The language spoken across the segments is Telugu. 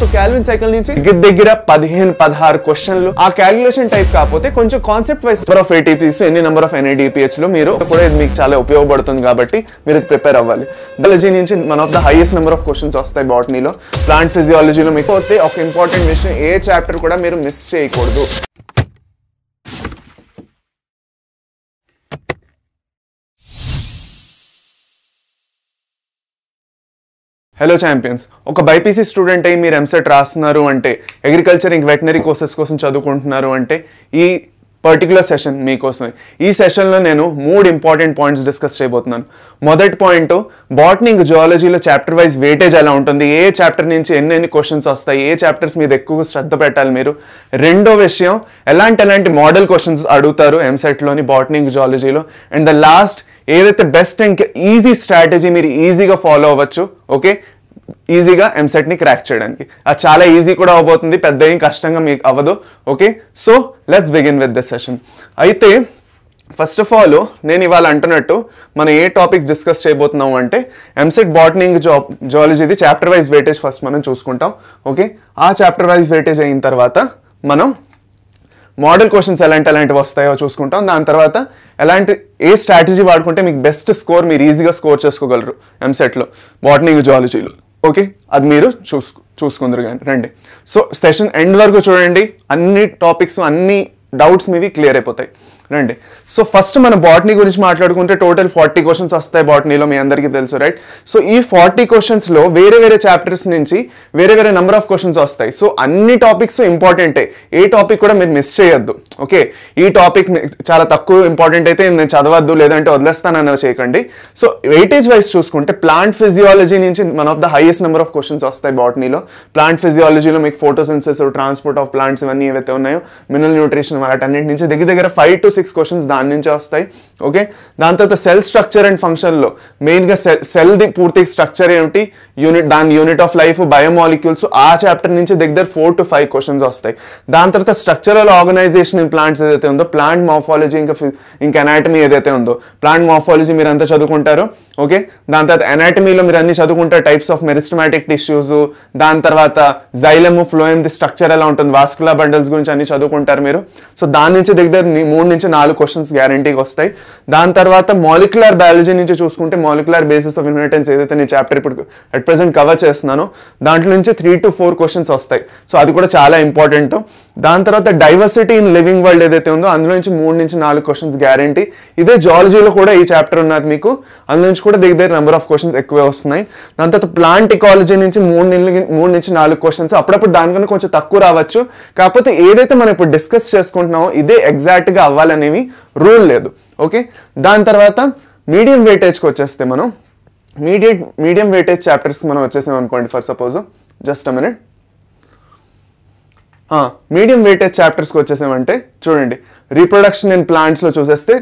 సో క్యాల్విన్ సైకిల్ నుంచి దగ్గర దగ్గర పదిహేను పదహారు క్వశ్చన్లు ఆ క్యాలిక్యులేషన్ టైప్ కాకపోతే కొంచెం concept wise number of ATPs ఎన్ని నెంబర్ ఆఫ్ ఎన్ఐడిపిహెచ్లో మీరు కూడా ఇది మీకు చాలా ఉపయోగపడుతుంది కాబట్టి మీరు ఇది ప్రిపేర్ అవ్వాలి. బయాలజీ నుంచి one of the highest number of questions వస్తాయి బాటనీలో ప్లాంట్ ఫిజియాలజీలో మీకు పోతే ఒక ఇంపార్టెంట్ విషయం ఏ చాప్టర్ కూడా మీరు మిస్ చేయకూడదు. హలో ఛాంపియన్స్ ఒక బైపీసీ స్టూడెంట్ అయి మీరు ఎంసెట్ రాస్తున్నారు అంటే అగ్రికల్చర్ ఇంక వెటనరీ కోర్సెస్ కోసం చదువుకుంటున్నారు అంటే ఈ పర్టికులర్ సెషన్ మీకోసం ఈ సెషన్లో నేను మూడు ఇంపార్టెంట్ పాయింట్స్ డిస్కస్ చేయబోతున్నాను. మొదటి పాయింట్ బాటనీ ఇంక జువాలజీలో చాప్టర్ వైజ్ వెయిటేజ్ ఎలా ఉంటుంది? ఏ చాప్టర్ నుంచి ఎన్ని ఎన్ని క్వశ్చన్స్ వస్తాయి? ఏ చాప్టర్స్ మీద ఎక్కువ శ్రద్ధ పెట్టాలి మీరు? రెండో విషయం ఎలాంటి ఎలాంటి మోడల్ క్వశ్చన్స్ అడుగుతారు ఎంసెట్లోని బాటనీ ఇంక జువాలజీలో అండ్ ద లాస్ట్ ఏదైతే బెస్ట్ అండ్ ఈజీ స్ట్రాటజీ మీరు ఈజీగా ఫాలో అవ్వచ్చు ఓకే ఈజీగా ఎంసెట్ని క్రాక్ చేయడానికి. అది చాలా ఈజీ కూడా అవబోతుంది పెద్ద ఏం కష్టంగా మీకు అవ్వదు okay so let's begin with the session అయితే ఫస్ట్ ఆఫ్ ఆల్ నేను ఇవాళ అంటున్నట్టు మనం ఏ టాపిక్స్ డిస్కస్ చేయబోతున్నాం అంటే ఎంసెట్ బాటనింగ్ జాబ్ జువాలజీది చాప్టర్ వైజ్ వెయిటేజ్ ఫస్ట్ మనం చూసుకుంటాం ఓకే ఆ చాప్టర్ వైజ్ వెయిటేజ్ అయిన తర్వాత మనం మోడల్ క్వశ్చన్స్ ఎలాంటి ఎలాంటివి వస్తాయో చూసుకుంటాం. దాని తర్వాత ఎలాంటి ఏ స్ట్రాటజీ వాడుకుంటే మీకు బెస్ట్ స్కోర్ మీరు ఈజీగా స్కోర్ చేసుకోగలరు ఎంసెట్లో బాటనింగ్ జాలజీలో ఓకే అది మీరు చూసుకు చూసుకుందరు కానీ రండి. సో సెషన్ ఎండ్ వరకు చూడండి. అన్ని టాపిక్స్ అన్ని డౌట్స్ మీవి క్లియర్ అయిపోతాయి. రండి. సో ఫస్ట్ మన బాటనీ గురించి మాట్లాడుకుంటే టోటల్ ఫార్టీ క్వశ్చన్స్ వస్తాయి బాటనీలో మీ అందరికీ తెలుసు రైట్ సో ఈ ఫార్టీ క్వశ్చన్స్లో వేరే వేరే చాప్టర్స్ నుంచి వేరే వేరే నెంబర్ ఆఫ్ క్వశ్చన్స్ వస్తాయి. సో అన్ని టాపిక్స్ ఇంపార్టెంటే ఏ. టాపిక్ కూడా మీరు మిస్ చేయొద్దు. ఓకే ఈ టాపిక్ చాలా తక్కువ ఇంపార్టెంట్ అయితే నేను చదవద్దు లేదంటే వదిలేస్తానని చేయకండి. సో వెయిటేజ్ వైజ్ చూసుకుంటే ప్లాంట్ ఫిజియాలజీ నుంచి one of the highest number of questions వస్తాయి బాటనీలో ప్లాంట్ ఫిజియాలజీలో మీకు ఫోటోసెన్సెస్ ట్రాన్స్పోర్ట్ ఆఫ్ ప్లాంట్స్ ఇవన్నీ ఏవైతే ఉన్నాయో మినరల్ న్యూట్రిషన్ వాటన్నిటి నుంచి దగ్గర దగ్గర ఫైవ్ టు సిక్స్ క్వశ్చన్స్ దాని నుంచే వస్తాయి. ఓకే దాని తర్వాత సెల్ స్ట్రక్చర్ అండ్ ఫంక్షన్లో మెయిన్గా సెల్ సెల్ది పూర్తి స్ట్రక్చర్ ఏమిటి? యూనిట్ దాని యూనిట్ ఆఫ్ లైఫ్ బయోమాలిక్యూల్స్ ఆ చాప్టర్ నుంచి దగ్గర ఫోర్ టు ఫైవ్ క్వశ్చన్స్ వస్తాయి. దాని తర్వాత స్ట్రక్చరల్ ఆర్గనైజేషన్ ఇన్ ప్లాంట్స్ ఏదైతే ఉందో ప్లాంట్ మార్ఫాలజీ ఇంకా ఇంకా ఎనాటమీ ఏదైతే ఉందో ప్లాంట్ మార్ఫాలజీ మీరు అంతా చదువుకుంటారు. ఓకే దాని తర్వాత ఎనాటమీలో మీరు అన్ని చదువుకుంటారు టైప్స్ ఆఫ్ మెరిస్టమాటిక్ టిష్యూస్ దాని తర్వాత జైలము ఫ్లోయమ్ ది స్ట్రక్చర్ ఎలా ఉంటుంది వాస్కులా బండల్స్ గురించి అన్ని చదువుకుంటారు మీరు. సో దాని నుంచి దగ్గర మూడు నుంచి నాలుగు క్వశ్చన్స్ గ్యారంటీగా వస్తాయి. దాని తర్వాత మాలిక్యులర్ బయాలజీ నుంచి చూసుకుంటే మాలిక్యులర్ బేసిస్ ఆఫ్ ఇన్హెరిటెన్స్ ఏదైతే నేను చాప్టర్ ఇప్పుడు అట్ ప్రెసెంట్ కవర్ చేస్తున్నానో దాంట్లో నుంచి త్రీ టు ఫోర్ క్వశ్చన్స్ వస్తాయి. సో అది కూడా చాలా ఇంపార్టెంట్ దాని తర్వాత డైవర్సిటీ ఇన్ లివింగ్ వరల్డ్ ఏదైతే ఉందో అందులో నుంచి మూడు నుంచి నాలుగు క్వశ్చన్స్ గ్యారంటీ ఇదే జాలజీలో కూడా ఈ చాప్టర్ ఉన్నది మీకు. అందులో నుంచి కూడా దగ్గర దగ్గర నెంబర్ ఆఫ్ క్వశ్చన్స్ ఎక్కువే వస్తున్నాయి. దాని తర్వాత ప్లాంట్ ఇకాలజీ నుంచి మూడు మూడు నుంచి నాలుగు క్వశ్చన్స్ అప్పుడప్పుడు దానికన్నా కొంచెం తక్కువ రావచ్చు. కాకపోతే ఏదైతే మనం ఇప్పుడు డిస్కస్ చేసుకుంటున్నామో ఇదే ఎగ్జాక్ట్గా అవ్వాలనేవి రూల్ లేదు. ఓకే దాని తర్వాత మీడియం వెయిటేజ్కి వచ్చేస్తే మనం మీడియం మీడియం వెయిటేజ్ చాప్టర్స్కి మనం వచ్చేసాం అనుకోండి for suppose just a minute medium weightage చాప్టర్స్కి వచ్చేసామంటే చూడండి రీప్రొడక్షన్ ఇన్ ప్లాంట్స్లో చూసేస్తే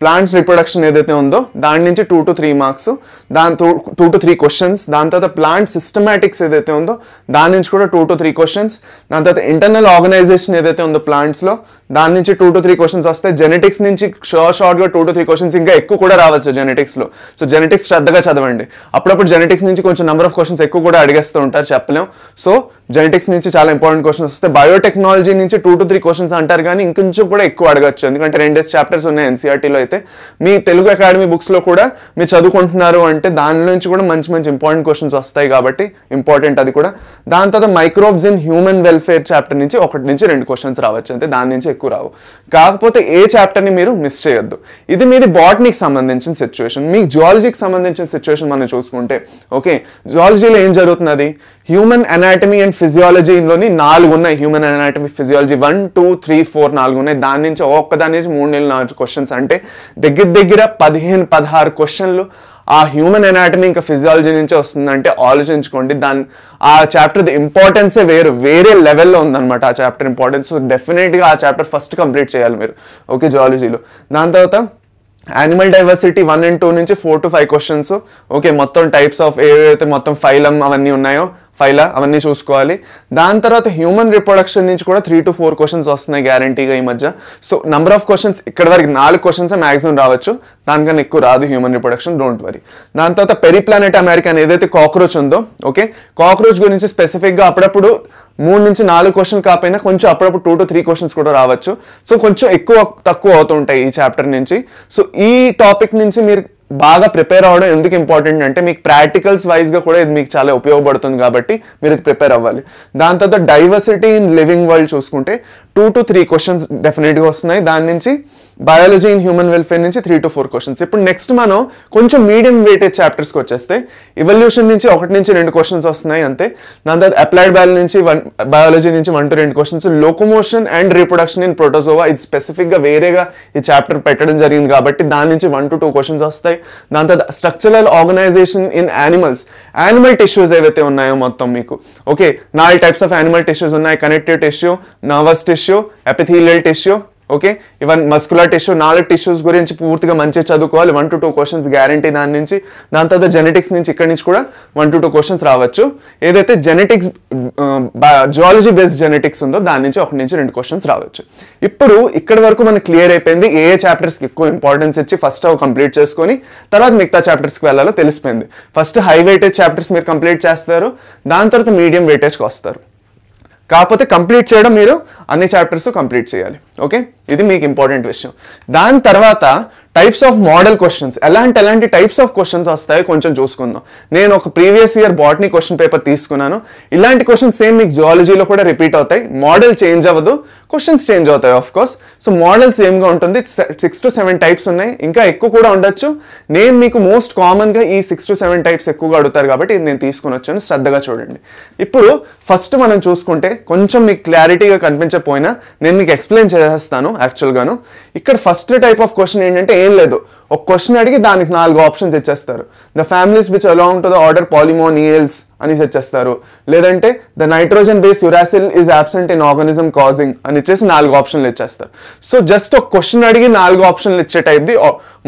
ప్లాంట్స్ రిప్రొడక్షన్ ఏదైతే ఉందో దాని నుంచి టూ టు త్రీ మార్క్స్ దాని టూ టు త్రీ క్వశ్చన్స్ దాని తర్వాత ప్లాంట్ సిస్టమాటిక్స్ ఏదైతే ఉందో దాని నుంచి కూడా టూ టు త్రీ క్వశ్చన్స్ దాని తర్వాత ఇంటర్నల్ ఆర్గనైజేషన్ ఏదైతే ఉందో ప్లాంట్స్లో దాని నుంచి టూ టు త్రీ క్వశ్చన్స్ వస్తాయి జెనెటిక్స్ నుంచి షార్ట్ షార్ట్గా టూ టు త్రీ క్వశ్చన్స్ ఇంకా ఎక్కువ కూడా రావచ్చు జెనెటిక్స్లో సో జెనెటిక్స్ శ్రద్ధగా చదవండి. అప్పుడప్పుడు జెనెటిక్స్ నుంచి కొంచెం నెంబర్ ఆఫ్ క్వశ్చన్స్ ఎక్కువ కూడా అడిగేస్తూ ఉంటారు చెప్పలేం. సో జెనెటిక్స్ నుంచి చాలా ఇంపార్టెంట్ క్వశ్చన్స్ వస్తాయి బయోటెక్నాలజీ నుంచి టూ టు త్రీ క్వశ్చన్స్ అంటారు కానీ ఇంకొంచెం కూడా ఎక్కువ అడగచ్చు. ఎందుకంటే రెండేసి చాప్టర్స్ ఉన్నాయి ఎన్సీఆర్టీలో అయితే మీ తెలుగు అకాడమీ బుక్స్లో కూడా మీరు చదువుకుంటున్నారు అంటే దాని నుంచి కూడా మంచి మంచి ఇంపార్టెంట్ క్వశ్చన్స్ వస్తాయి కాబట్టి ఇంపార్టెంట్ అది కూడా. దాని తర్వాత microbes in human welfare chapter నుంచి ఒకటి నుంచి రెండు క్వశ్చన్స్ రావచ్చు. అంతే దాని నుంచి ఎక్కువ రావు. కాకపోతే ఏ చాప్టర్ని మీరు మిస్ చేయొద్దు. ఇది మీది బాటనీకి సంబంధించిన సిచ్యువేషన్ మీ జువాలజీకి సంబంధించిన సిచ్యువేషన్ మనం చూసుకుంటే ఓకే జువాలజీలో ఏం జరుగుతున్నది? హ్యూమన్ అనాటమీ అండ్ ఫిజియాలజీలోని నాలుగు ఉన్నాయి. Human anatomy physiology one two three four నాలుగు ఉన్నాయి. దాని నుంచి ఒక్క దాని నుంచి మూడు నెలలు నాలుగు క్వశ్చన్స్ అంటే దగ్గర దగ్గర పదిహేను పదహారు క్వశ్చన్లు ఆ హ్యూమన్ అనాటమీ ఇంకా ఫిజియాలజీ నుంచే వస్తుందంటే ఆలోచించుకోండి. దాని ఆ చాప్టర్ ఇంపార్టెన్సే వేరు వేరే లెవెల్లో ఉందన్నమాట ఆ చాప్టర్ ఇంపార్టెన్స్ సో డెఫినెట్గా ఆ చాప్టర్ ఫస్ట్ కంప్లీట్ చేయాలి మీరు. ఓకే జువాలజీలో దాని తర్వాత animal diversity one and two నుంచి four to five questions okay మొత్తం టైప్స్ ఆఫ్ ఏవైతే మొత్తం ఫైలం అవన్నీ ఉన్నాయో ఫైలా అవన్నీ చూసుకోవాలి. దాని తర్వాత హ్యూమన్ రిప్రొడక్షన్ నుంచి కూడా త్రీ టు ఫోర్ క్వశ్చన్స్ వస్తున్నాయి గ్యారంటీగా ఈ మధ్య. సో నంబర్ ఆఫ్ క్వశ్చన్స్ ఇక్కడ వరకు నాలుగు క్వశ్చన్స్ మ్యాక్సిమం రావచ్చు. దానికన్నా ఎక్కువ రాదు హ్యూమన్ రిప్రొడక్షన్ డోంట్ వరీ దాని తర్వాత పెరి ప్లానెట్ అమెరికన్ ఏదైతే కాక్రోచ్ ఉందో ఓకే కాక్రోచ్ గురించి స్పెసిఫిక్గా అప్పుడప్పుడు మూడు నుంచి నాలుగు క్వశ్చన్ కాకపోయినా కొంచెం అప్పుడప్పుడు టూ టు త్రీ క్వశ్చన్స్ కూడా రావచ్చు. సో కొంచెం ఎక్కువ తక్కువ అవుతుంటాయి ఈ చాప్టర్ నుంచి. సో ఈ టాపిక్ నుంచి మీరు బాగా ప్రిపేర్ అవ్వడం ఎందుకు ఇంపార్టెంట్ అంటే మీకు ప్రాక్టికల్స్ వైజ్గా కూడా ఇది మీకు చాలా ఉపయోగపడుతుంది కాబట్టి మీరు ఇది ప్రిపేర్ అవ్వాలి. దాని తర్వాత డైవర్సిటీ ఇన్ లివింగ్ వరల్డ్ చూసుకుంటే టూ టు త్రీ క్వశ్చన్స్ డెఫినెట్గా వస్తున్నాయి. దాని నుంచి బయాలజీ ఇన్ హ్యూమన్ వెల్ఫేర్ నుంచి త్రీ టు ఫోర్ క్వశ్చన్స్ ఇప్పుడు నెక్స్ట్ మనం కొంచెం మీడియం వెయిటేజ్ చాప్టర్స్కి వచ్చేస్తే ఇవల్యూషన్ నుంచి ఒకటి నుంచి రెండు క్వశ్చన్స్ వస్తున్నాయి అంతే. దాని తర్వాత అప్లైడ్ బయాలజీ నుంచి వన్ బయాలజీ నుంచి వన్ టు రెండు questions locomotion and reproduction in protozoa ఇది స్పెసిఫిక్గా వేరేగా ఈ చాప్టర్ పెట్టడం జరిగింది కాబట్టి దాని నుంచి వన్ టు టూ క్వశ్చన్స్ వస్తాయి. దాని తర్వాత structural organisation in animals animal tissues ఏవైతే ఉన్నాయో మొత్తం మీకు. ఓకే నాలుగు టైప్స్ ఆఫ్ యానిమల్ టిష్యూస్ ఉన్నాయి. Connective tissue nervous tissue epithelial tissue okay even muscular tissue నాలుగు టిష్యూస్ గురించి పూర్తిగా మంచిగా చదువుకోవాలి. One to two questions guarantee దాని నుంచి దాని తర్వాత జెనెటిక్స్ నుంచి ఇక్కడి నుంచి కూడా వన్ టు టూ క్వశ్చన్స్ రావచ్చు. ఏదైతే జెనెటిక్స్ జువాలజీ బేస్డ్ జెనెటిక్స్ ఉందో దాని నుంచి ఒకటి నుంచి రెండు క్వశ్చన్స్ రావచ్చు. ఇప్పుడు ఇక్కడ వరకు మనకి క్లియర్ అయిపోయింది. ఏ ఏ చాప్టర్స్కి ఎక్కువ ఇంపార్టెన్స్ ఇచ్చి ఫస్ట్ అవి కంప్లీట్ చేసుకొని తర్వాత మిగతా చాప్టర్స్కి వెళ్ళాలో తెలిసిపోయింది. ఫస్ట్ హై వెయిటేజ్ చాప్టర్స్ మీరు కంప్లీట్ చేస్తారు. దాని తర్వాత మీడియం వెయిటేజ్కి వస్తారు. కాకపోతే కంప్లీట్ చేయడం మీరు అన్ని చాప్టర్స్ కంప్లీట్ చేయాలి. ఓకే ఇది మీకు ఇంపార్టెంట్ విషయం. దాని తర్వాత టైప్స్ ఆఫ్ మోడల్ క్వశ్చన్స్ ఎలాంటి ఎలాంటి టైప్స్ ఆఫ్ క్వశ్చన్స్ వస్తాయో కొంచెం చూసుకుందాం. నేను ఒక previous year botany question paper తీసుకున్నాను. ఇలాంటి క్వశ్చన్స్ సేమ్ మీకు జువాలజీలో కూడా రిపీట్ అవుతాయి. మోడల్ చేంజ్ అవ్వదు. క్వశ్చన్స్ చేంజ్ అవుతాయి ఆఫ్ కోర్స్ సో మోడల్ సేమ్గా ఉంటుంది. సిక్స్ టు సెవెన్ టైప్స్ ఉన్నాయి. ఇంకా ఎక్కువ కూడా ఉండొచ్చు. నేను మీకు మోస్ట్ కామన్గా ఈ సిక్స్ టు సెవెన్ టైప్స్ ఎక్కువగా అడుగుతారు కాబట్టి ఇది నేను తీసుకుని వచ్చాను. శ్రద్ధగా చూడండి. ఇప్పుడు ఫస్ట్ మనం చూసుకుంటే కొంచెం మీకు క్లారిటీగా కనిపించకపోయినా నేను మీకు ఎక్స్ప్లెయిన్ చేసేస్తాను యాక్చువల్గాను ఇక్కడ ఫస్ట్ టైప్ ఆఫ్ క్వశ్చన్ ఏంటంటే లేదు. ఒక క్వశ్చన్ అడిగి దానికి నాలుగు ఆప్షన్స్ ఇచ్చేస్తారు. The families which along to the order Polemoniales అని ఇచ్చేస్తారు. లేదంటే the nitrogen base uracil is absent in organism causing అని ఇచ్చేసి నాలుగు ఆప్షన్లు ఇచ్చేస్తారు. సో జస్ట్ ఒక క్వశ్చన్ అడిగి నాలుగు ఆప్షన్లు ఇచ్చే టైప్ది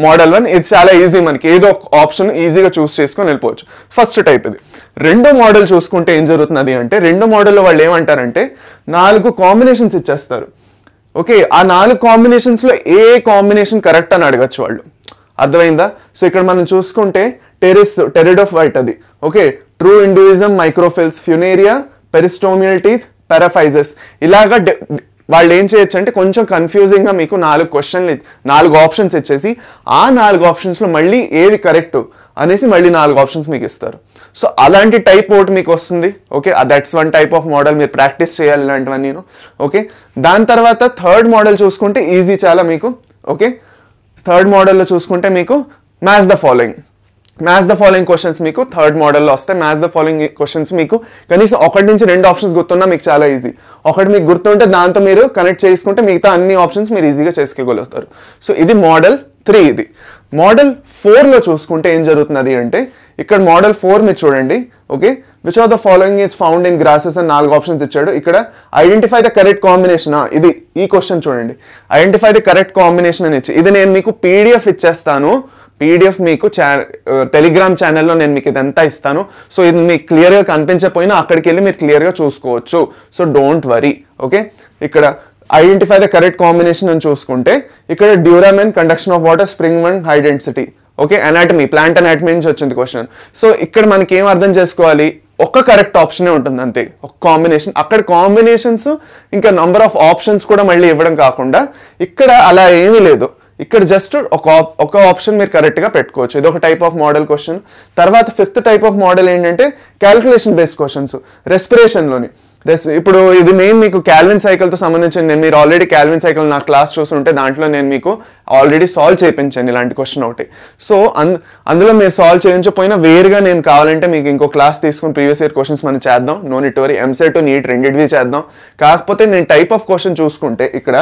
మోడల్ వన్ ఇది చాలా ఈజీ మనకి. ఏదో ఒక ఆప్షన్ ఈజీగా చూస్ చేసుకొని వెళ్ళిపోవచ్చు. ఫస్ట్ టైప్ ఇది. రెండో మోడల్ చూసుకుంటే ఏం జరుగుతున్నది అంటే రెండో మోడల్లో వాళ్ళు ఏమంటారంటే నాలుగు కాంబినేషన్స్ ఇచ్చేస్తారు. ఓకే ఆ నాలుగు కాంబినేషన్స్లో ఏ కాంబినేషన్ కరెక్ట్ అని అడగచ్చు వాళ్ళు. అర్థమైందా? సో ఇక్కడ మనం చూసుకుంటే టెరిస్ ఆఫ్ వైట్ అది. Okay true ఇండివిజం microphylls Funaria peristomial teeth paraphyses ఇలాగా డె- వాళ్ళు ఏం చేయొచ్చు అంటే కొంచెం కన్ఫ్యూజింగ్గా మీకు నాలుగు క్వశ్చన్లు నాలుగు ఆప్షన్స్ ఇచ్చేసి ఆ నాలుగు ఆప్షన్స్లో మళ్ళీ ఏది కరెక్ట్ అనేసి మళ్ళీ నాలుగు ఆప్షన్స్ మీకు ఇస్తారు. సో అలాంటి టైప్ ఒకటి మీకు వస్తుంది. Okay that's one type of model మీరు ప్రాక్టీస్ చేయాలి ఇలాంటివన్నీ నేను. ఓకే దాని తర్వాత థర్డ్ మోడల్ చూసుకుంటే ఈజీ చాలా మీకు. ఓకే థర్డ్ మోడల్లో చూసుకుంటే మీకు match the following match the following questions మీకు థర్డ్ మోడల్లో వస్తాయి. మ్యాథ్స్ ద ఫాలోయింగ్ క్వశ్చన్స్ మీకు కనీసం ఒకటి నుంచి రెండు ఆప్షన్స్ గుర్తున్నా మీకు చాలా ఈజీ ఒకటి మీకు గుర్తుంటే దాంతో మీరు కనెక్ట్ చేసుకుంటే మిగతా అన్ని ఆప్షన్స్ మీరు ఈజీగా చేసుకోగలుగుతారు. సో ఇది మోడల్ త్రీ ఇది. మోడల్ ఫోర్లో చూసుకుంటే ఏం జరుగుతున్నది అంటే ఇక్కడ మోడల్ ఫోర్ మీరు చూడండి okay? Which of the following is found in grasses అని నాలుగు ఆప్షన్స్ ఇచ్చాడు. ఇక్కడ ఐడెంటిఫై ద కరెక్ట్ కాంబినేషన్ ఇది ఈ క్వశ్చన్ చూడండి. ఐడెంటిఫై ద కరెక్ట్ కాంబినేషన్ అని ఇచ్చి ఇది నేను మీకు పీడిఎఫ్ ఇచ్చేస్తాను. పీడిఎఫ్ మీకు చా టెలిగ్రామ్ ఛానల్లో నేను మీకు ఇదంతా ఇస్తాను. సో ఇది మీకు క్లియర్గా కనిపించకపోయినా అక్కడికి వెళ్ళి మీరు క్లియర్గా చూసుకోవచ్చు. So don't worry okay? ఇక్కడ ఐడెంటిఫై ద కరెక్ట్ కాంబినేషన్ అని చూసుకుంటే ఇక్కడ duramen conduction of water spring one high density okay anatomy plant anatomy నుంచి వచ్చింది క్వశ్చన్ సో ఇక్కడ మనకి ఏం అర్థం చేసుకోవాలి? ఒక్క కరెక్ట్ ఆప్షనే ఉంటుంది అంతే. ఒక కాంబినేషన్ అక్కడ కాంబినేషన్స్ ఇంకా నంబర్ ఆఫ్ ఆప్షన్స్ కూడా మళ్ళీ ఇవ్వడం కాకుండా ఇక్కడ అలా ఏమీ లేదు. ఇక్కడ జస్ట్ ఒక ఒక ఆప్షన్ మీరు కరెక్ట్గా పెట్టుకోవచ్చు. ఇది ఒక టైప్ ఆఫ్ మోడల్ క్వశ్చన్ తర్వాత ఫిఫ్త్ టైప్ ఆఫ్ మోడల్ ఏంటంటే క్యాలిక్యులేషన్ బేస్డ్ క్వశ్చన్స్ రెస్పిరేషన్లోని ఇప్పుడు ఇది మెయిన్ మీకు క్యాల్విన్ సైకిల్తో సంబంధించిన నేను మీరు ఆల్రెడీ క్యాల్విన్ సైకిల్ నా క్లాస్ చూస్తుంటే దాంట్లో నేను మీకు ఆల్రెడీ సాల్వ్ చేయించండి ఇలాంటి క్వశ్చన్ ఒకటి. సో అన్ అందులో మీరు సాల్వ్ చేయించకపోయినా వేరుగా నేను కావాలంటే మీకు ఇంకో క్లాస్ తీసుకుని ప్రీవియస్ ఇయర్ క్వశ్చన్స్ మనం చేద్దాం. No need worry EAMCET NEET రెండింటివి చేద్దాం. కాకపోతే నేను టైప్ ఆఫ్ క్వశ్చన్ చూసుకుంటే ఇక్కడ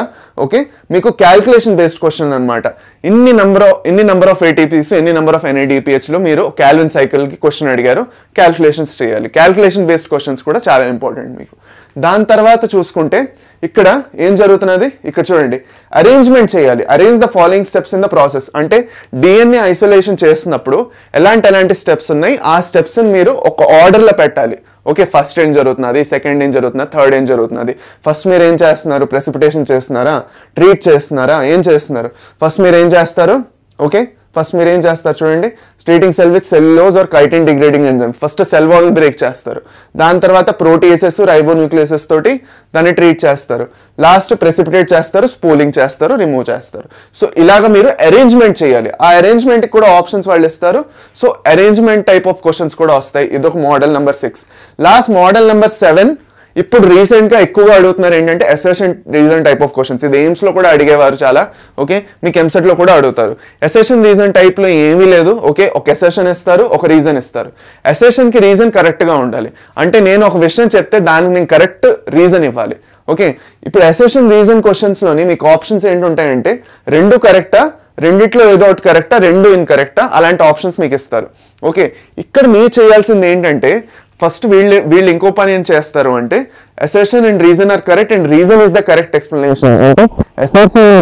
ఓకే మీకు క్యాల్కులేషన్ బేస్డ్ క్వశ్చన్ అనమాట ఇన్ని నెంబర్ ఆఫ్ ఇన్ని నెంబర్ ఆఫ్ ఏటీపీస్ ఎన్ని నెంబర్ ఆఫ్ ఎన్ఐడిపిహెచ్లో మీరు క్యాల్విన్ సైకిల్కి క్వశ్చన్ అడిగారు. క్యాల్కులేషన్స్ చేయాలి. క్యాల్కులేషన్ బేస్డ్ క్వశ్చన్స్ కూడా చాలా ఇంపార్టెంట్ మీకు. దాని తర్వాత చూసుకుంటే ఇక్కడ ఏం జరుగుతున్నది? ఇక్కడ చూడండి. అరేంజ్మెంట్ చేయాలి. Arrange the following steps in the process అంటే డిఎన్ఏ ఐసోలేషన్ చేస్తున్నప్పుడు ఎలాంటి ఎలాంటి స్టెప్స్ ఉన్నాయి? ఆ స్టెప్స్ని మీరు ఒక ఆర్డర్లో పెట్టాలి. ఓకే ఫస్ట్ ఏం జరుగుతున్నది? సెకండ్ ఏం జరుగుతున్నది? థర్డ్ ఏం జరుగుతున్నది? ఫస్ట్ మీరు ఏం చేస్తున్నారు? ప్రెసిపిటేషన్ చేస్తున్నారా? ట్రీట్ చేస్తున్నారా? ఏం చేస్తున్నారు? ఫస్ట్ మీరు ఏం చేస్తారు? ఓకే ఫస్ట్ మీరు ఏం చేస్తారు చూడండి treating cell with cellulose or chitin degrading enzyme first cell wall break చేస్తారు. దాని తర్వాత ప్రోటీసెస్ రైబోన్యూక్లియసెస్ తోటి దాన్ని ట్రీట్ చేస్తారు. లాస్ట్ ప్రెసిపిటేట్ చేస్తారు స్పూలింగ్ చేస్తారు రిమూవ్ చేస్తారు. సో ఇలాగ మీరు అరేంజ్మెంట్ చేయాలి. ఆ అరేంజ్మెంట్ కూడా ఆప్షన్స్ వాళ్ళు ఇస్తారు. So arrangement type of questions కూడా వస్తాయి. ఇదొక model number six last model number seven ఇప్పుడు రీసెంట్గా ఎక్కువగా అడుగుతున్నారు ఏంటంటే assertion reason type of questions ఇది ఎయిమ్స్లో కూడా అడిగేవారు చాలా ఓకే మీకు ఎంసెట్లో కూడా అడుగుతారు. అసెషన్ రీజన్ టైప్లో ఏమీ లేదు ఓకే ఒక ఎసెషన్ ఇస్తారు ఒక రీజన్ ఇస్తారు. అసెషన్కి రీజన్ కరెక్ట్గా ఉండాలి. అంటే నేను ఒక విషయం చెప్తే దానికి నేను కరెక్ట్ రీజన్ ఇవ్వాలి ఓకే ఇప్పుడు అసెషన్ రీజన్ క్వశ్చన్స్లోని మీకు ఆప్షన్స్ ఏంటుంటాయంటే రెండు కరెక్టా రెండిట్లో ఏదో ఒకటి కరెక్టా రెండు ఇన్కరెక్టా అలాంటి ఆప్షన్స్ మీకు ఇస్తారు ఓకే ఇక్కడ మీరు చేయాల్సింది ఏంటంటే ఫస్ట్ వీళ్ళు వీళ్ళు ఇంకో పని ఏం చేస్తారు అంటే assertion and reason or correct and reason is the correct explanation అంటే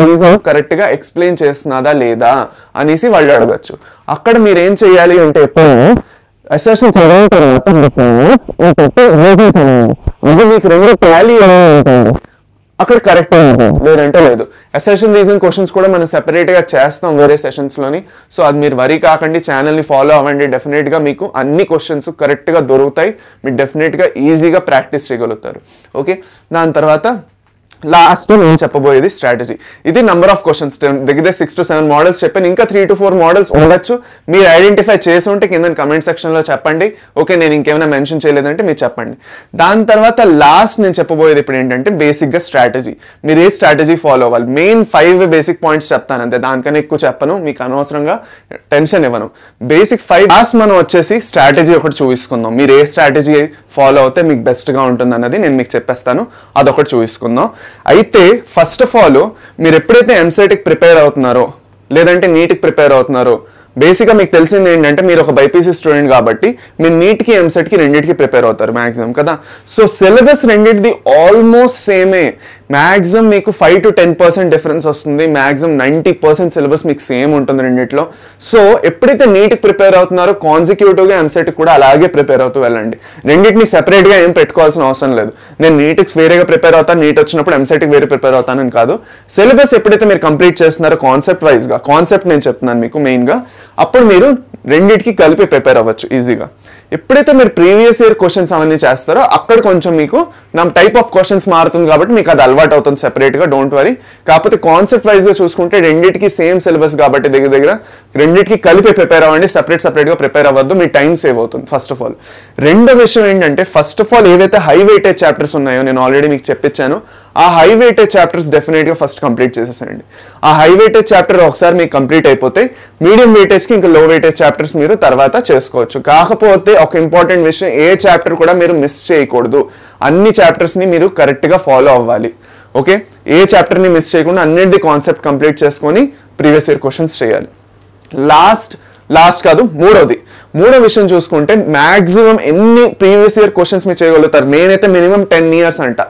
రీజన్ కరెక్ట్గా ఎక్స్ప్లెయిన్ చేస్తున్నదా లేదా అనేసి వాళ్ళు అడగచ్చు. అక్కడ మీరు ఏం చేయాలి అంటే ఎప్పుడు అసెషన్ చదివిన తర్వాత మీకు రెండు టాలీ ఉంటుంది అక్కడ కరెక్ట్ లేదంటే లేదు. అసెషన్ రీజన్ క్వశ్చన్స్ కూడా మనం సెపరేట్గా చేస్తాం వేరే సెషన్స్లోని. సో అది మీరు వరీ కాకండి ఛానల్ని ఫాలో అవ్వండి. డెఫినెట్గా మీకు అన్ని క్వశ్చన్స్ కరెక్ట్గా దొరుకుతాయి. మీరు డెఫినెట్గా ఈజీగా ప్రాక్టీస్ చేయగలుగుతారు. ఓకే దాని తర్వాత లాస్ట్ నేను చెప్పబోయేది స్ట్రాటజీ ఇది నంబర్ ఆఫ్ క్వశ్చన్స్ దగ్గర సిక్స్ టు సెవెన్ మోడల్స్ చెప్పాను. ఇంకా త్రీ టు ఫోర్ మోడల్స్ ఉండొచ్చు. మీరు ఐడెంటిఫై చేసి ఉంటే కింద కమెంట్ సెక్షన్లో చెప్పండి. ఓకే నేను ఇంకేమైనా మెన్షన్ చేయలేదంటే మీరు చెప్పండి. దాని తర్వాత లాస్ట్ నేను చెప్పబోయేది ఇప్పుడు ఏంటంటే బేసిక్గా స్ట్రాటజీ మీరు ఏ స్ట్రాటజీ ఫాలో అవ్వాలి? మెయిన్ ఫైవ్ బేసిక్ పాయింట్స్ చెప్తాను అంతే. దానికన్నా ఎక్కువ చెప్పను. మీకు అనవసరంగా టెన్షన్ ఇవ్వను. బేసిక్ ఫైవ్ లాస్ట్ మనం వచ్చేసి స్ట్రాటజీ ఒకటి చూపించుకుందాం మీరు ఏ స్ట్రాటజీ ఫాలో అవుతే మీకు బెస్ట్గా ఉంటుంది అన్నది నేను మీకు చెప్పేస్తాను. అదొకటి చూపించుకుందాం అయితే ఫస్ట్ ఆఫ్ ఆల్ మీరు ఎప్పుడైతే ఎంసెట్కి ప్రిపేర్ అవుతున్నారో లేదంటే నీట్కి ప్రిపేర్ అవుతున్నారో బేసిక్గా మీకు తెలిసింది ఏంటంటే మీరు ఒక బైపీసీ స్టూడెంట్ కాబట్టి మీరు నీట్కి ఎంసెట్కి రెండింటికి ప్రిపేర్ అవుతారు మ్యాక్సిమం కదా. సో సిలబస్ రెండింటిది ఆల్మోస్ట్ సేమే మ్యాక్సిమం మీకు five to ten percent difference వస్తుంది. మ్యాక్సిమం నైంటీ పర్సెంట్ సిలబస్ మీకు సేమ్ ఉంటుంది రెండింటిలో. సో ఎప్పుడైతే నీట్కి ప్రిపేర్ అవుతున్నారో కాన్సిక్యూటివ్గా ఎంసెట్ కూడా అలాగే ప్రిపేర్ అవుతూ వెళ్ళండి. రెండింటిని సెపరేట్గా ఏం పెట్టుకోవాల్సిన అవసరం లేదు. నేను నీట్కి వేరేగా ప్రిపేర్ అవుతాను నీట్ వచ్చినప్పుడు ఎంసెట్కి వేరే ప్రిపేర్ అవుతానని కాదు. సిలబస్ ఎప్పుడైతే మీరు కంప్లీట్ చేస్తున్నారో కాన్సెప్ట్ వైజ్గా కాన్సెప్ట్ నేను చెప్తున్నాను మీకు మెయిన్గా అప్పుడు మీరు రెండింటికి కలిపి ప్రిపేర్ అవ్వచ్చు ఈజీగా ఎప్పుడైతే మీరు ప్రీవియస్ ఇయర్ క్వశ్చన్స్ అవన్నీ చేస్తారో అక్కడ కొంచెం మీకు నా టైప్ ఆఫ్ క్వశ్చన్స్ మారుతుంది కాబట్టి మీకు అది అలవాటు అవుతుంది సెపరేట్గా డోంట్ వరీ కాకపోతే కాన్సెప్ట్ వైజ్గా చూసుకుంటే రెండింటికి సేమ్ సిలబస్ కాబట్టి దగ్గర దగ్గర రెండింటికి కలిపి ప్రిపేర్ అవ్వండి సెపరేట్ సెపరేట్గా ప్రిపేర్ అవ్వద్దు మీ టైం సేవ్ అవుతుంది ఫస్ట్ ఆఫ్ ఆల్ రెండో విషయం ఏంటంటే ఫస్ట్ ఆఫ్ ఆల్ ఏవైతే హై వెయిటేజ్ చాప్టర్స్ ఉన్నాయో నేను ఆల్రెడీ మీకు చెప్పించాను ఆ హై వెయిటేజ్ చాప్టర్స్ డెఫినెట్గా ఫస్ట్ కంప్లీట్ చేసేసండి ఆ హై వెయిటేజ్ చాప్టర్ ఒకసారి మీకు కంప్లీట్ అయిపోతే మీడియం వెయిటేజ్కి ఇంకా లో వెయిటేజ్ చాప్టర్స్ మీరు తర్వాత చేసుకోవచ్చు. కాకపోతే ఒక ఇంపార్టెంట్ విషయం ఏ చాప్టర్ కూడా మీరు మిస్ చేయకూడదు. అన్ని చాప్టర్స్ని మీరు కరెక్ట్గా ఫాలో అవ్వాలి. ఓకే ఏ చాప్టర్ని మిస్ చేయకుండా అన్నింటి కాన్సెప్ట్ కంప్లీట్ చేసుకొని ప్రీవియస్ ఇయర్ క్వశ్చన్స్ చేయాలి. లాస్ట్ లాస్ట్ కాదు మూడోది. మూడో విషయం చూసుకుంటే మ్యాక్సిమం ఎన్ని ప్రీవియస్ ఇయర్ క్వశ్చన్స్ మీరు చేయగలుగుతారు? నేనైతే మినిమం టెన్ ఇయర్స్ అంట.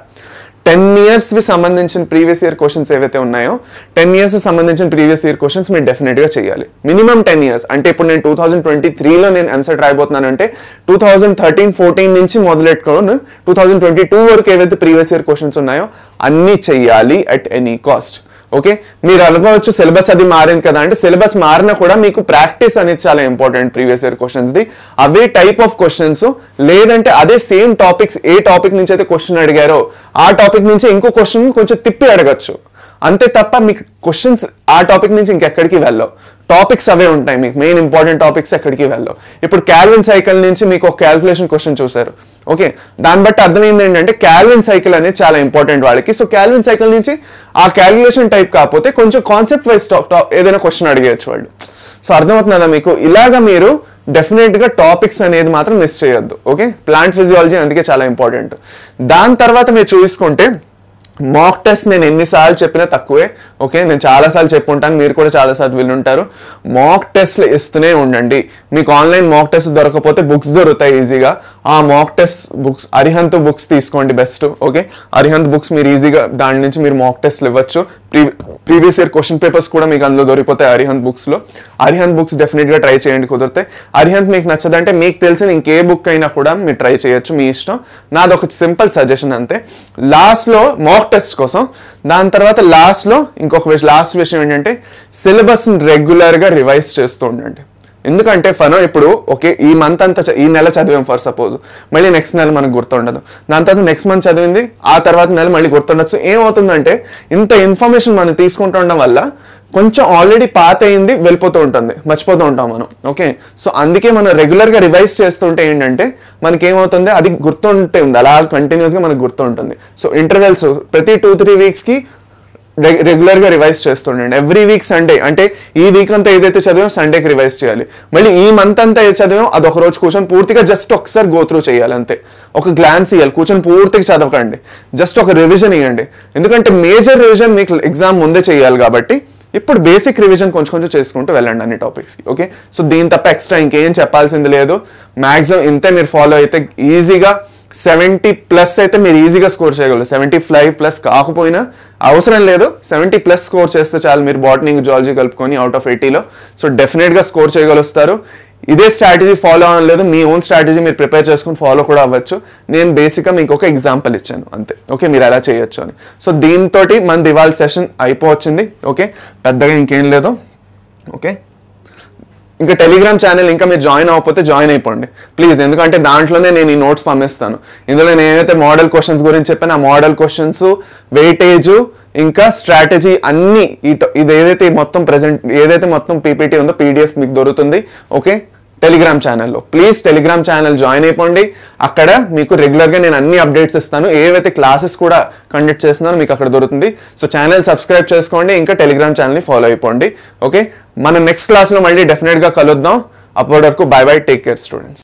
టెన్ ఇయర్స్కి సంబంధించిన ప్రీవియస్ ఇయర్ క్వశ్చన్స్ ఏవైతే ఉన్నాయో టెన్ ఇయర్స్ సంబంధించిన ప్రీవియస్ ఇయర్ క్వశ్చన్స్ మీరు డెఫినెట్గా చేయాలి. Minimum ten years. అంటే ఇప్పుడు నేను టూ థౌసండ్ ట్వంటీ త్రీలో నేను ఆన్సర్ రాయబోతున్నానంటే టూ థౌసండ్ థర్టీన్ ఫోర్టీన్ నుంచి మొదలెట్టుకోను టూ థౌసండ్ ట్వంటీ టూ వరకు ఏవైతే ప్రీవియస్ ఇయర్ క్వశ్చన్స్ ఉన్నాయో అన్నీ చెయ్యాలి అట్ ఎనీ కాస్ట్ ఓకే? మీరు అనుకోవచ్చు సిలబస్ అది మారింది కదా అంటే సిలబస్ మారినా కూడా మీకు ప్రాక్టీస్ అనేది చాలా ఇంపార్టెంట్ ప్రీవియస్ ఇయర్ క్వశ్చన్స్ది అవే టైప్ ఆఫ్ క్వశ్చన్స్ లేదంటే అదే సేమ్ టాపిక్స్ ఏ టాపిక్ నుంచి అయితే క్వశ్చన్ అడిగారో ఆ టాపిక్ నుంచి ఇంకో క్వశ్చన్ కొంచెం తిప్పి అడగచ్చు. అంతే తప్ప మీకు క్వశ్చన్స్ ఆ టాపిక్ నుంచి ఇంకెక్కడికి వెళ్ళవు. టాపిక్స్ అవే ఉంటాయి మీకు. మెయిన్ ఇంపార్టెంట్ టాపిక్స్ ఎక్కడికి వెళ్ళవు. ఇప్పుడు క్యాల్విన్ సైకిల్ నుంచి మీకు ఒక క్యాల్కులేషన్ క్వశ్చన్ చూసారు ఓకే దాన్ని బట్టి అర్థమైంది ఏంటంటే క్యాల్విన్ సైకిల్ అనేది చాలా ఇంపార్టెంట్ వాళ్ళకి. సో క్యాల్విన్ సైకిల్ నుంచి ఆ క్యాల్కులేషన్ టైప్ కాకపోతే కొంచెం కాన్సెప్ట్ వైజ్ ఏదైనా క్వశ్చన్ అడిగేయచ్చు వాళ్ళు. సో అర్థమవుతుందా మీకు? ఇలాగా మీరు డెఫినెట్గా టాపిక్స్ అనేది మాత్రం మిస్ చేయొద్దు. ఓకే ప్లాంట్ ఫిజియాలజీ అందుకే చాలా ఇంపార్టెంట్ దాని తర్వాత మీరు చూసుకుంటే మాక్ టెస్ట్ నేను ఎన్నిసార్లు చెప్పినా తక్కువే ఓకే? నేను చాలాసార్లు చెప్పుంటాను మీరు కూడా చాలాసార్లు వినుంటారు. మాక్ టెస్ట్లు ఇస్తూనే ఉండండి. మీకు ఆన్లైన్ మాక్ టెస్ట్ దొరకకపోతే బుక్స్ దొరుకుతాయి ఈజీగా ఆ mock test books Arihant books తీసుకోండి బెస్ట్ ఓకే అరిహంత్ బుక్స్ మీరు ఈజీగా దాని నుంచి మీరు మాక్ టెస్ట్లు ఇవ్వచ్చు. Pre previous year question papers కూడా మీకు అందులో దొరికిపోతాయి అరిహంత్ బుక్స్లో అరిహంత్ బుక్స్ డెఫినెట్గా ట్రై చేయండి కుదిరితే. అరిహంత్ మీకు నచ్చదంటే మీకు తెలిసిన ఇంకే బుక్ అయినా కూడా మీరు ట్రై చేయొచ్చు మీ ఇష్టం. నాది ఒక సింపుల్ సజెషన్ అంతే. లాస్ట్లో మాక్ టెస్ట్ కోసం దాని తర్వాత లాస్ట్లో ఇంకొక విషయం లాస్ట్ విషయం ఏంటంటే సిలబస్ని రెగ్యులర్గా రివైజ్ చేస్తూ ఉండండి. ఎందుకంటే ఫనో ఇప్పుడు ఓకే ఈ మంత్ అంతా ఈ నెల చదివాం ఫర్ సపోజ్. మళ్ళీ నెక్స్ట్ నెల మనకు గుర్తుండదు. దాని తర్వాత నెక్స్ట్ మంత్ చదివింది ఆ తర్వాత నెల మళ్ళీ గుర్తుండొచ్చు. ఏమవుతుందంటే ఇంత ఇన్ఫర్మేషన్ మనం తీసుకుంటూ ఉండడం వల్ల కొంచెం ఆల్రెడీ పాత అయింది వెళ్ళిపోతూ ఉంటుంది. మర్చిపోతూ ఉంటాం మనం ఓకే? సో అందుకే మనం రెగ్యులర్గా రివైజ్ చేస్తుంటే ఏంటంటే మనకి ఏమవుతుంది అది గుర్తుంటుంది అలా కంటిన్యూస్గా మనకు గుర్తుంటుంది. సో ఇంటర్వెల్స్ ప్రతి టూ త్రీ వీక్స్కి రెగ్యులర్గా రివైజ్ చేస్తుండండి. ఎవ్రీ వీక్ సండే అంటే ఈ వీక్ అంతా ఏదైతే చదివామో సండేకి రివైజ్ చేయాలి. మళ్ళీ ఈ మంత్ అంతా ఏది చదివామో అది ఒక రోజు కూర్చొని పూర్తిగా జస్ట్ ఒకసారి గో త్రూ చేయాలి అంతే. ఒక గ్లాన్స్ ఇవ్వాలి కూర్చొని పూర్తిగా చదవకండి. జస్ట్ ఒక రివిజన్ ఇవ్వండి ఎందుకంటే మేజర్ రివిజన్ మీకు ఎగ్జామ్ ముందే చేయాలి కాబట్టి ఇప్పుడు బేసిక్ రివిజన్ కొంచెం కొంచెం చేసుకుంటూ వెళ్ళండి అన్ని టాపిక్స్కి ఓకే సో దీని తప్ప ఎక్స్ట్రా ఇంకేం చెప్పాల్సింది లేదు. మ్యాక్సిమం ఇంతే మీరు ఫాలో అయితే ఈజీగా సెవెంటీ ప్లస్ అయితే మీరు ఈజీగా స్కోర్ చేయగలరు. సెవెంటీ ఫైవ్ ప్లస్ కాకపోయినా అవసరం లేదు. సెవెంటీ ప్లస్ స్కోర్ చేస్తే చాలు మీరు బాటనీ జాలజీ కలుపుకొని అవుట్ ఆఫ్ ఎయిటీలో సో డెఫినెట్గా స్కోర్ చేయగలుస్తారు. ఇదే స్ట్రాటజీ ఫాలో అవ్వలేదు మీ ఓన్ స్ట్రాటజీ మీరు ప్రిపేర్ చేసుకుని ఫాలో కూడా అవ్వచ్చు. నేను బేసిక్గా మీకు ఒక ఎగ్జాంపుల్ ఇచ్చాను. అంతే. ఓకే మీరు ఎలా చేయొచ్చు అని. సో దీంతో మన దివాల్ సెషన్ అయిపోవచ్చింది. ఓకే పెద్దగా ఇంకేం లేదు. ఓకే ఇంకా టెలిగ్రామ్ ఛానల్ ఇంకా మీరు జాయిన్ అవ్వకపోతే జాయిన్ అయిపోండి. ప్లీజ్ ఎందుకంటే దాంట్లోనే నేను ఈ నోట్స్ పంపిస్తాను. ఇందులో నేను మోడల్ క్వశ్చన్స్ గురించి చెప్పాను ఆ మోడల్ క్వశ్చన్స్ వెయిటేజ్ ఇంకా స్ట్రాటజీ అన్నీ ఈ ఇది ఏదైతే మొత్తం ప్రజెంట్ ఏదైతే మొత్తం పీపీటీ ఉందో పీడిఎఫ్ మీకు దొరుకుతుంది. ఓకే టెలిగ్రామ్ ఛానల్లో. ప్లీజ్ టెలిగ్రామ్ ఛానల్ జాయిన్ అయిపోండి. అక్కడ మీకు రెగ్యులర్గా నేను అన్ని అప్డేట్స్ ఇస్తాను. ఏవైతే క్లాసెస్ కూడా కండక్ట్ చేస్తున్నానో మీకు అక్కడ దొరుకుతుంది. సో ఛానల్ సబ్స్క్రైబ్ చేసుకోండి ఇంకా టెలిగ్రామ్ ఛానల్ని ఫాలో అయిపోండి. ఓకే? మనం నెక్స్ట్ క్లాస్లో మళ్ళీ డెఫినెట్గా కలుద్దాం. అప్పటి వరకు bye bye take care students.